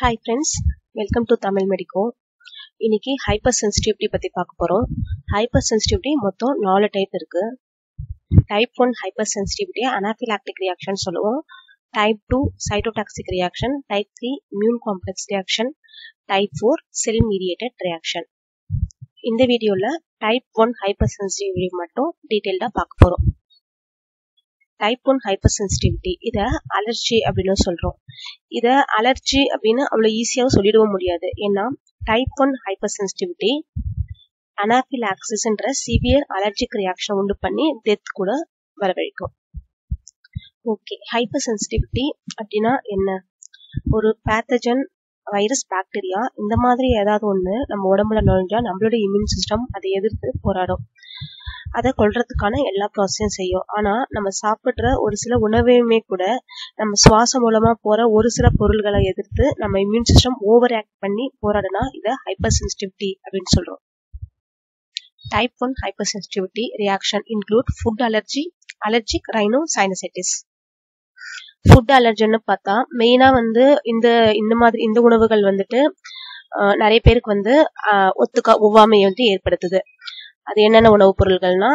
Hi friends welcome to Tamil medico இன்னைக்கு hypersensitivity பற்றி பார்க்க போகிறோம் ஹைப்பர் சென்சிட்டிவிட்டி மொத்தம் நாலு டைப் இருக்கு. Type one hypersensitivity anaphylactic reaction சொல்லுவோம். Type two cytotoxic reaction type three immune complex reaction type four cell mediated reaction இந்த வீடியோவில் டைப் ஒன் ஹைப்பர் சென்சிட்டிவிட்டி மட்டும் டீட்டெயில்டாக பார்க்க போகிறோம் டைப் ஒன் ஹைப்பர் சென்சிட்டிவிட்டி இதை அலர்ஜி அப்படின்னு சொல்கிறோம் இதை அலர்ஜி அப்படின்னு அவ்வளோ ஈஸியாகவும் சொல்லிடவும் முடியாது. ஏன்னா டைப் ஒன் ஹைப்பர் சென்சிட்டிவிட்டி அனாஃபிலாக்சிஸ்ன்ற சிவியர் அலர்ஜிக் ரியாக்ஷன் உண்டு பண்ணி டெத் கூட வரவழைக்கும். ஓகே ஹைப்பர் சென்சிட்டிவிட்டி அப்படின்னா என்ன? ஒரு பேத்தஜன் வைரஸ் பாக்டீரியா இந்த மாதிரி ஏதாவது ஒன்று நம்ம உடம்புல நுழைஞ்சா நம்மளோட இம்யூன் சிஸ்டம் அதை எதிர்த்து போராடும். அதை கொள்றதுக்கான எல்லா ப்ராசஸையும் செய்யும். ஆனா நம்ம சாப்பிடுற ஒரு சில உணவையுமே கூட நம்ம சுவாசம் மூலமா போற ஒரு சில பொருள்களை எதிர்த்து நம்ம இம்யூன் சிஸ்டம் ஓவர் ஆக்ட் பண்ணி போராடினா இதை ஹைப்பர் சென்சிட்டிவிட்டி அப்படின்னு சொல்றோம். Type one hypersensitivity reaction include food allergy allergic rhinosinusitis food அலர்ஜின்னு பார்த்தா மெயினா வந்து இந்த இந்த மாதிரி இந்த உணவுகள் வந்துட்டு நிறைய பேருக்கு வந்து ஒத்துக்கா ஒவ்வாமையை வந்து ஏற்படுத்துது. அது என்னென்ன உணவுப் பொருள்கள்னா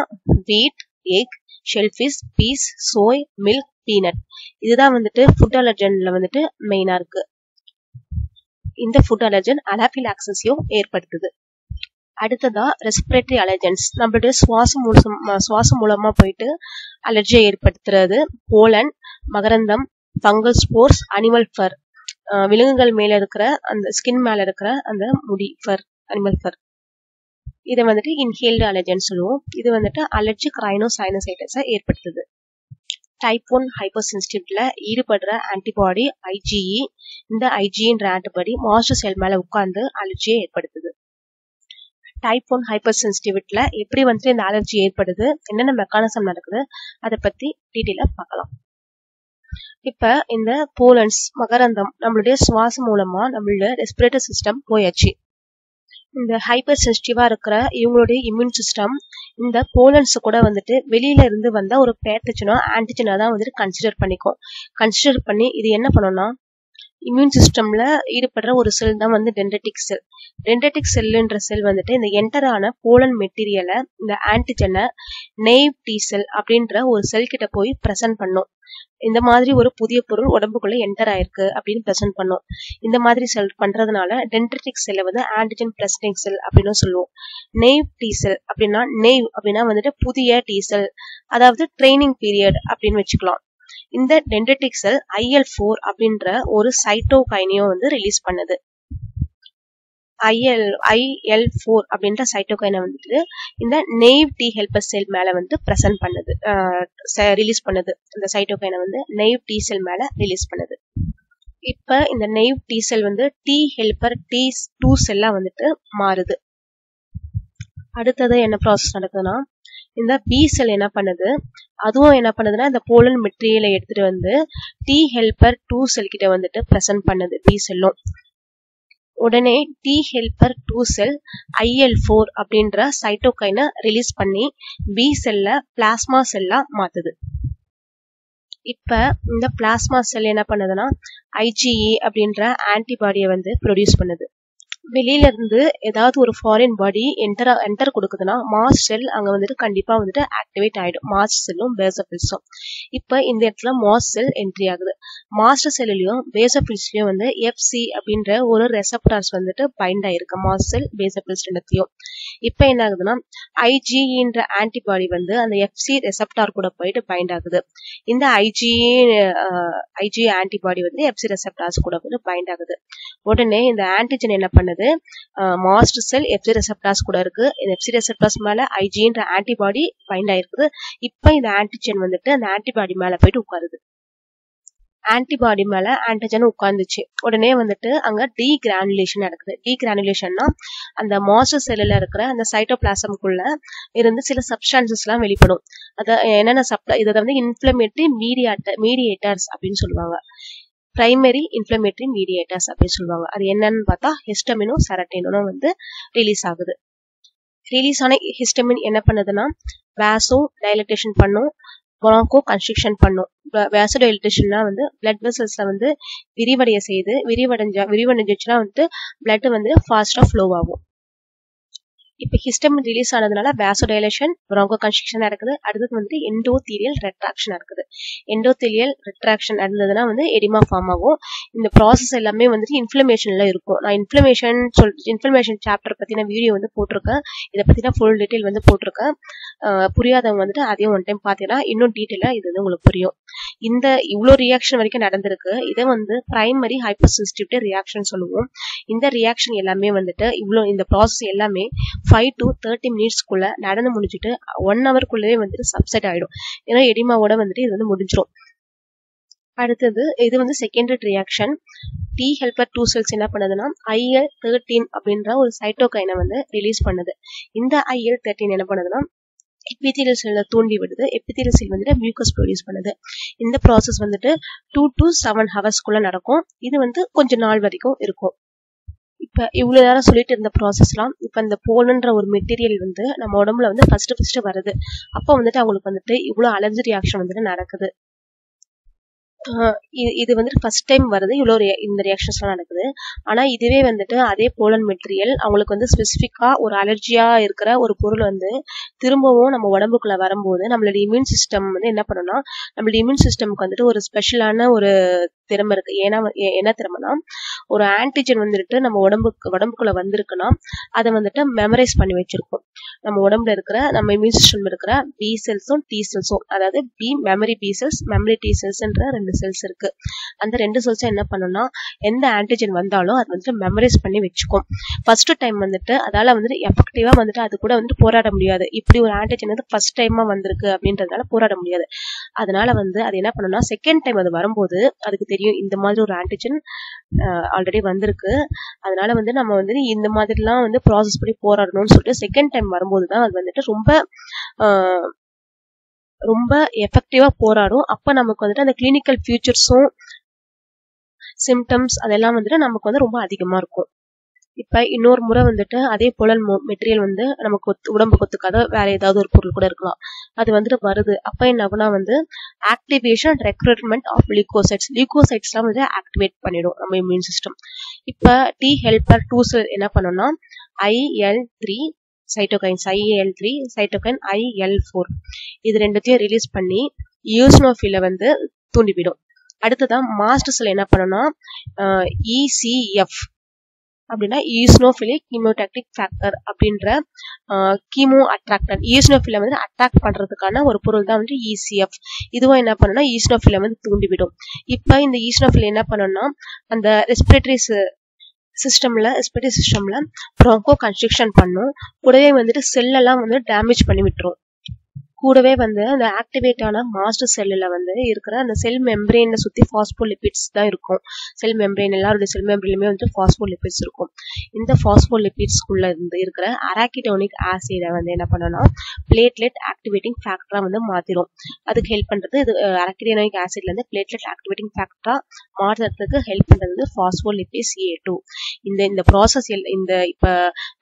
wheat egg shellfish peas soy milk peanut இதுதான் வந்துட்டு ஃபுட் அலர்ஜன்ல வந்துட்டு மெயினா இருக்கு. இந்த ஃபுட் அலர்ஜன் அனாபிலாக்சிஸையும் ஏற்படுத்துது. அடுத்ததா ரெஸ்பிரேட்டரி அலர்ஜன்ஸ் நம்மளுடைய சுவாசம் மூலம் சுவாசம் மூலமா போயிட்டு அலர்ஜியை ஏற்படுத்துறது போலன் மகரந்தம் ஃபங்கல் ஸ்போர்ஸ் அனிமல் ஃபர் விலங்குகள் மேல இருக்கிற அந்த ஸ்கின் மேல இருக்கிற அந்த முடி ஃபர் அனிமல் ஃபர் இதை வந்துட்டு இன்ஹேல்டு அலர்ஜின்னு சொல்லுவோம். இது வந்துட்டு அலர்ஜிக் ரைனோ சைனசைட்டஸை ஏற்படுத்துது. டைப் ஒன் ஹைப்பர் சென்சிட்டிவ்ல ஈடுபடுற ஆன்டிபாடி ஐஜிஇ இந்த ஐஜிஇன்ற ஆன்டிபாடி மாஸ்டர் செல் மேல உட்கார்ந்து அலர்ஜியை ஏற்படுத்துது. டைப் ஒன் ஹைப்பர் சென்சிட்டிவிட்டில எப்படி வந்துட்டு இந்த அலர்ஜி ஏற்படுது என்னென்ன மெக்கானிசம் நடக்குது அதை பத்தி டீட்டெயிலாக பார்க்கலாம். இப்ப இந்த போலன்ஸ் மகரந்தம் நம்மளுடைய சுவாசம் மூலமா நம்மளோட ரெஸ்பிரேட்டர் சிஸ்டம் போயாச்சு. இந்த ஹைப்பர் சென்சிட்டிவாக இருக்கிற இவங்களுடைய இம்யூன் சிஸ்டம் இந்த போலன்ஸ் கூட வந்துட்டு வெளியில இருந்து வந்த ஒரு பேத்தஜனோ ஆன்டிஜனாக தான் வந்துட்டு கன்சிடர் பண்ணிக்கும். கன்சிடர் பண்ணி இது என்ன பண்ணும்னா இம்யூன் சிஸ்டம்ல ஈடுபடுற ஒரு செல் தான் வந்து டென்டட்டிக் செல் டென்டட்டிக் செல்லுன்ற செல் வந்துட்டு இந்த என்டரான போலன் மெட்டீரியலை இந்த ஆன்டிஜனை நெய்வ் டி செல் அப்படின்ற ஒரு செல் கிட்ட போய் ப்ரெசென்ட் பண்ணும். இந்த மாதிரி ஒரு புதிய பொருள் உடம்புக்குள்ள என்டர் ஆயிருக்கு அப்படின்னு ப்ரெசென்ட் பண்ணும். இந்த மாதிரி செல் பண்றதுனால டென்டட்டிக் செல்ல வந்து ஆன்டிஜன் பிளஸ்டிக் செல் அப்படின்னு சொல்லுவோம். நெய்வ் டி செல் அப்படின்னா நெய்வ் அப்படின்னா வந்துட்டு புதிய டி செல் அதாவது ட்ரைனிங் பீரியட் அப்படின்னு வச்சுக்கலாம். இந்த டென்டட்டிக் செல் ஐஎல் ஃபோர் அப்படின்ற ஒரு சைட்டோகைனையும் வந்து ரிலீஸ் பண்ணுது. ஐஎல் ஐஎல் ஃபோர் அப்படின்ற சைட்டோகைனை வந்துட்டு இந்த நெய்வ் டி ஹெல்பர் செல் மேல வந்து ப்ரெசென்ட் பண்ணுது. ரிலீஸ் பண்ணுது. இந்த சைட்டோகைனை வந்து நெய்வ் டி செல் மேல ரிலீஸ் பண்ணுது. இப்ப இந்த நெய்வ் டி செல் வந்து டி ஹெல்பர் டி டூ செல்லா வந்துட்டு மாறுது. அடுத்தது என்ன ப்ராசஸ் நடக்குதுன்னா இந்த பி செல் என்ன பண்ணுது? அதுவும் என்ன பண்ணுதுன்னா இந்த போலன் மெட்டீரியலை எடுத்துட்டு வந்து டி ஹெல்பர் டூ செல் கிட்ட வந்துட்டு ப்ரெசென்ட் பண்ணுது பி செல்லும் உடனே T helper two cell IL four அப்படின்ற சைட்டோகைனை ரிலீஸ் பண்ணி பி செல்ல பிளாஸ்மா செல்லா மாத்துது. இப்ப இந்த பிளாஸ்மா செல் என்ன பண்ணுதுன்னா ஐஜிஇ அப்படின்ற ஆன்டிபாடியை வந்து ப்ரொடியூஸ் பண்ணுது. வெளியில இருந்து ஏதாவது ஒரு ஃபாரின் பாடி என்டர் என்டர் கொடுக்குதுன்னா மாஸ் செல் அங்க வந்துட்டு கண்டிப்பா வந்துட்டு ஆக்டிவேட் ஆயிடும். மாஸ் செல்லும் பேசபிள்ஸும் இப்ப இந்த இடத்துல மாஸ் செல் என்ட்ரி ஆகுது. மாஸ்டர் செல்லுலையும் பேசபில்ஸ்லயும் வந்து எஃப்சி அப்படின்ற ஒரு ரெசப்டார்ஸ் வந்துட்டு பைண்ட் ஆயிருக்கு. மாஸ்டர் செல் பேசப்பிள்ஸ் ரெண்டுத்தையும். இப்ப என்ன ஆகுதுன்னா ஐஜிஇன்ற ஆன்டிபாடி வந்து அந்த எஃப்சி ரெசப்டார் கூட போயிட்டு பைண்ட் ஆகுது. இந்த ஐஜி ஐஜி ஆன்டிபாடி வந்து எஃப்சி ரெசப்டார்ஸ் கூட வந்து பைண்ட் ஆகுது. உடனே இந்த ஆன்டிஜன் என்ன பண்ணுது? மாஸ்டர் செல் எஃப்சி ரெசப்டார்ஸ் கூட இருக்கு. இந்த எஃப்சி ரெசப்டார்ஸ் மேல ஐஜின்ற ஆன்டிபாடி பைண்ட் ஆயிருக்குது. இப்ப இந்த ஆன்டிஜன் வந்துட்டு அந்த ஆன்டிபாடி மேல போயிட்டு உட்காருது. ஆன்டிபாடி மேல ஆன்டிஜன் உட்கார்ந்துச்சு. உடனே வந்துட்டு அங்க டி கிரானுலேஷன் நடக்குது. டி கிரானுலேஷன்னா அந்த மாஸ்டர் செல்லில் இருக்கிற அந்த சைட்டோபிளாசம்குள்ள இருந்து சில சப்ஸ்டான்சஸ் எல்லாம் வெளிப்படும். அத என்னென்ன சப்ளை இதை வந்து இன்ஃபிளமேட்டரி மீடியாட்டர் மீடியேட்டர்ஸ் அப்படின்னு சொல்லுவாங்க. பிரைமரி இன்ஃபிளமேட்டரி மீடியேட்டர்ஸ் அப்படின்னு சொல்லுவாங்க. அது என்னன்னு பார்த்தா ஹிஸ்டமினும் செரட்டினும் வந்து ரிலீஸ் ஆகுது. ரிலீஸ் ஆன ஹிஸ்டமின் என்ன பண்ணுதுன்னா வேஸும் டைலட்டேஷன் பண்ணும். Broncho கன்ஸ்ட்ரக்ஷன் பண்ணும். வேசோடைலேஷன்னா வந்து பிளட் வெசல்ஸ்ல வந்து விரிவடைய செய்து விரிவடைஞ்சா விரிவடைஞ்சிச்சுன்னா வந்து பிளட் வந்து ஃபாஸ்டா ஃப்ளோ ஆகும். இப்போ ஹிஸ்டம் ரிலீஸ் ஆனதுனால வேசோடைலேஷன் ப்ராங்கோ கன்ஸ்ட்ரக்ஷன் நடக்குது அடுத்தது வந்து எண்டோதீரியல் ரெட்ராக்ஷன் நடக்குது எண்டோதீரியல் ரெட்ராக்ஷன் நடந்ததுன்னா வந்து எடிமா ஃபார்ம் ஆகும். இந்த ப்ராசஸ் எல்லாமே வந்துட்டு இன்ஃப்ளமேஷனில் இருக்கும். நான் இன்ஃப்ளமேஷன் சொல் இன்ஃப்ளமேஷன் சாப்டர் பற்றின வீடியோ வந்து போட்டிருக்கேன். இதை பற்றின ஃபுல் டீட்டெயில் வந்து போட்டிருக்கேன். புரியாதவங்க வந்துட்டு அதையும் ஒன் டைம் பார்த்தீங்கன்னா இன்னும் டீட்டெயிலாக இது வந்து உங்களுக்கு புரியும். இந்த இவ்வளோ ரியாக்ஷன் வரைக்கும் நடந்திருக்கு. இதை வந்து பிரைமரி ஹைப்பர் சென்சிட்டிவிட்டி ரியாக்ஷன் சொல்லுவோம். இந்த ரியாக்ஷன் எல்லாமே வந்துட்டு இவ்வளோ இந்த ப்ராசஸ் எல்லாமே ஃபைவ் டு தேர்ட்டி மினிட்ஸ்க்குள்ள நடந்து முடிஞ்சுட்டு ஒன் ஹவர்க்குள்ளவே வந்துட்டு சப்செட் ஆயிடும். ஏன்னா எடிமாவோட வந்துட்டு இது வந்து முடிஞ்சிடும் அடுத்தது இது வந்து secondary reaction T helper two cells என்ன பண்ணுதுன்னா ஐஎல் தேர்ட்டீன் அப்படின்ற ஒரு சைட்டோகைனை வந்து ரிலீஸ் பண்ணுது. இந்த ஐஎல் தேர்ட்டீன் என்ன பண்ணுதுன்னா எபித்தீரியல் செல்லை தூண்டி விடுது. எபித்தீரியல் செல் வந்துட்டு மியூக்கஸ் ப்ரொடியூஸ் பண்ணுது. இந்த ப்ராசஸ் வந்துட்டு டூ டு செவன் ஹவர்ஸ்க்குள்ள நடக்கும். இது வந்து கொஞ்ச நாள் வரைக்கும் இருக்கும். இப்ப இவ்வளவு நேரம் சொல்லிட்டு இருந்த ப்ராசஸ்லாம் இப்ப இந்த போலன்ற ஒரு மெட்டீரியல் வந்து நம்ம உடம்புல வந்து ஃபர்ஸ்ட் ஃபர்ஸ்ட் வருது. அப்போ வந்துட்டு அவங்களுக்கு வந்துட்டு இவ்வளவு அலர்ஜி ரியாக்ஷன் வந்துட்டு நடக்குது. இது வந்துட்டு ஃபர்ஸ்ட் டைம் வருது இவ்வளோ இந்த ரியாக்ஷன்ஸ்லாம் நடக்குது. ஆனா இதுவே வந்துட்டு அதே போலன் மெட்டீரியல் அவங்களுக்கு வந்து ஸ்பெசிஃபிக்கா ஒரு அலர்ஜியா இருக்கிற ஒரு பொருள் வந்து திரும்பவும் நம்ம உடம்புக்குள்ள வரும்போது நம்மளோட இம்யூன் சிஸ்டம் வந்து என்ன பண்ணணும்னா நம்மளோட இம்யூன் சிஸ்டம்க்கு வந்துட்டு ஒரு ஸ்பெஷலான ஒரு திறமை இருக்கு. ஏன்னா என்ன திறமைனா ஒரு ஆன்டிஜன் வந்துட்டு நம்ம உடம்புக்கு உடம்புக்குள்ள வந்திருக்குன்னா அதை வந்துட்டு மெமரைஸ் பண்ணி வச்சிருக்கோம் நம்ம உடம்புல இருக்கிற நம்ம இம்யூன் சிஸ்டம் இருக்கிற பி செல்ஸும் டி செல்ஸும் அதாவது B memory B cells memory T செல்ஸ்ன்ற ரெண்டு செல்ஸ் இருக்கு. அந்த ரெண்டு செல்ஸும் என்ன பண்ணும்னா எந்த ஆன்டிஜன் வந்தாலும் அது வந்துட்டு மெமரைஸ் பண்ணி வச்சுக்கும். ஃபர்ஸ்ட் டைம் வந்துட்டு அதால வந்துட்டு எஃபெக்டிவா வந்துட்டு அது கூட வந்துட்டு போராட முடியாது. இப்படி ஒரு ஆன்டிஜன் வந்து ஃபர்ஸ்ட் டைமா வந்திருக்கு அப்படின்றதுனால போராட முடியாது. அதனால வந்து அது என்ன பண்ணும்னா செகண்ட் டைம் அது வரும்போது அதுக்கு தெரியும். இந்த மாதிரி ஒரு ஆன்டிஜன் ஆல்ரெடி வந்திருக்கு. அதனால வந்து நம்ம வந்து இந்த மாதிரிலாம் வந்து ப்ராசஸ் பண்ணி போராடணும்னு சொல்லிட்டு செகண்ட் டைம் வரும்போது தான் அது வந்துட்டு ரொம்ப ரொம்ப எஃபெக்டிவா போராடும். அப்ப நமக்கு வந்துட்டு அந்த கிளினிக்கல் ஃபியூச்சர்ஸும் சிம்டம்ஸ் அதெல்லாம் வந்துட்டு நமக்கு வந்து ரொம்ப அதிகமா இருக்கும். இப்ப இன்னொரு முறை வந்துட்டு அதே போல மெட்டீரியல் வந்து நமக்கு உடம்பு கொத்துக்காத வேற ஏதாவது ஒரு பொருள் கூட இருக்கலாம். அது வந்துட்டு வருது. அப்ப என்ன ஆகுனா வந்து ஆக்டிவேஷன் ரெக்ரூட்மெண்ட் ஆஃப் லியூகோசைட்ஸ் லியூகோசைட்ஸ்லாம் வந்து ஆக்டிவேட் பண்ணிடும் நம்ம இம்யூன் சிஸ்டம் இப்ப டி ஹெல்பர் டூ என்ன பண்ணோம்னா IL three cytokines IL three cytokine IL four இது ரெண்டுத்தையும் ரிலீஸ் பண்ணி யூஸ்னோஃபில வந்து தூண்டிவிடும். அடுத்ததான் மாஸ்டர்ஸில் என்ன பண்ணணும்னா இசிஎஃப் அப்படின்னா ஈஸ்னோஃபிலிக் கீமோடாக்டிக் ஃபேக்டர் அப்படின்ற கீமோ அட்ராக்டர் ஈஸ்னோஃபில வந்து அட்ராக்ட் பண்ணுறதுக்கான ஒரு பொருள் தான் வந்து இசிஎஃப் இதுவும் என்ன பண்ணுன்னா ஈஸ்னோஃபில வந்து தூண்டிவிடும். இப்போ இந்த ஈஸ்னோஃபில் என்ன பண்ணணும்னா அந்த ரெஸ்பிரேட்டரி சிஸ்டம்ல ரெஸ்பிரேட்டரி சிஸ்டமில் ப்ராங்கோ கன்ஸ்ட்ரக்ஷன் பண்ணும். கூடவே வந்துட்டு செல்லெல்லாம் வந்து டேமேஜ் பண்ணி விட்டுரும். கூடவே வந்து அந்த ஆக்டிவேட் ஆன மாஸ்டர் செல்லில் வந்து இருக்கிற அந்த செல் மெம்பரேனை சுற்றி ஃபாஸ்போலிபிட்ஸ் தான் இருக்கும். செல் மெம்பரேன் எல்லாருடைய செல் மெம்பரேன்லையுமே வந்து ஃபாஸ்போலிபிட்ஸ் இருக்கும். இந்த ஃபாஸ்போலிபிட்ஸ்குள்ள இருந்து இருக்கிற அராக்கிடோனிக் ஆசிடை வந்து என்ன பண்ணோம்னா பிளேட்லெட் ஆக்டிவேட்டிங் ஃபேக்டராக வந்து மாத்திரும். அதுக்கு ஹெல்ப் பண்ணுறது இது அராக்கிடோனிக் ஆசிட்ல இருந்து பிளேட்லெட் ஆக்டிவேட்டிங் ஃபேக்டராக மாற்றுறதுக்கு ஹெல்ப் பண்ணுறது வந்து ஃபாஸ்போலிபிஸ் ஏ டூ இந்த இந்த ப்ராசஸ் இந்த இப்போ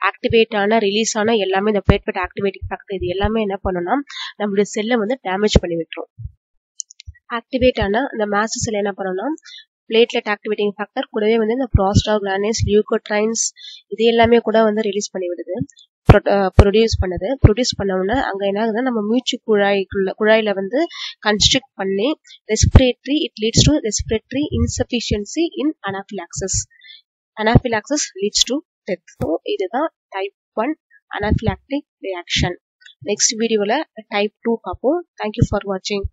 ஆக்டிவேட் ஆன ரிலீஸ் ஆன எல்லாமே இந்த பிளேட்லெட் ஆக்டிவேட்டிங் ஃபேக்டர் இது எல்லாமே என்ன பண்ணும்னா நம்மளுடைய செல்லை வந்து டேமேஜ் பண்ணி விட்டுரும். ஆக்டிவேட் ஆனால் அந்த மாஸ்டர் செல் என்ன பண்ணணும்னா பிளேட்லெட் ஆக்டிவேட்டிங் ஃபேக்டர் கூடவே வந்து இந்த ப்ராஸ்டாகிளானிஸ் லியூகோட்ரைன்ஸ் இது எல்லாமே கூட வந்து ரிலீஸ் பண்ணி விடுது. ப்ரொடியூஸ் பண்ணுது. ப்ரொடியூஸ் பண்ண அங்கே என்ன ஆகுதுன்னா நம்ம மூச்சு குழாய்க்குள்ள குழாயில் வந்து கன்ஸ்ட்ரக்ட் பண்ணி respiratory it leads to respiratory insufficiency in anaphylaxis anaphylaxis leads to death so இதுதான் type one anaphylactic reaction next வீடியோவில் டைப் டூ பார்ப்போம். தேங்க்யூ ஃபார் வாட்சிங்